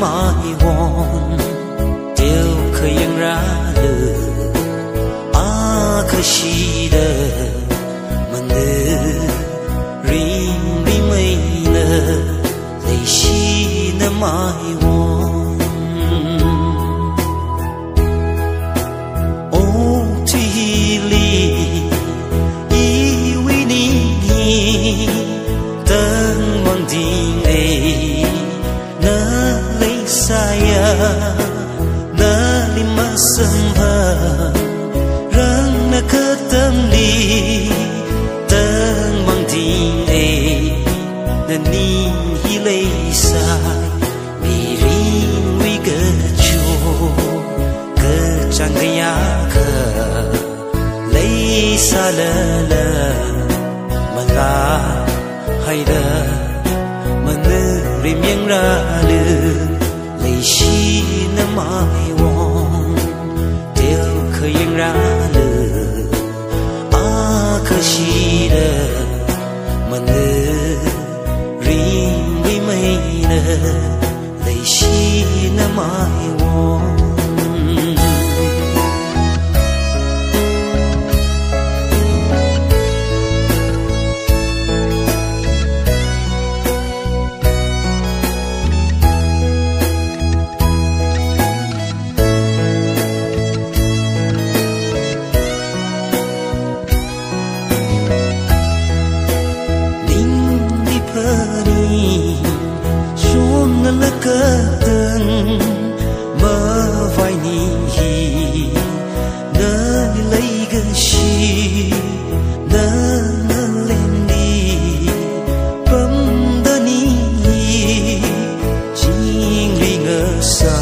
mãi hoàng tiêu khơi yên ra lư khơi xì đơ mà nữ rim rim mây nơ lấy xì nơ mãi hoàng ô thi li y vi ni ni tân mong sembah rang na ketem li tang mang tình e na ni hi lấy sa. Mi rin wi ge chu ge chang ya ke lấy sa la la mà nga hay đơ mà nơ rim yang ra le 泪洗，那么爱我。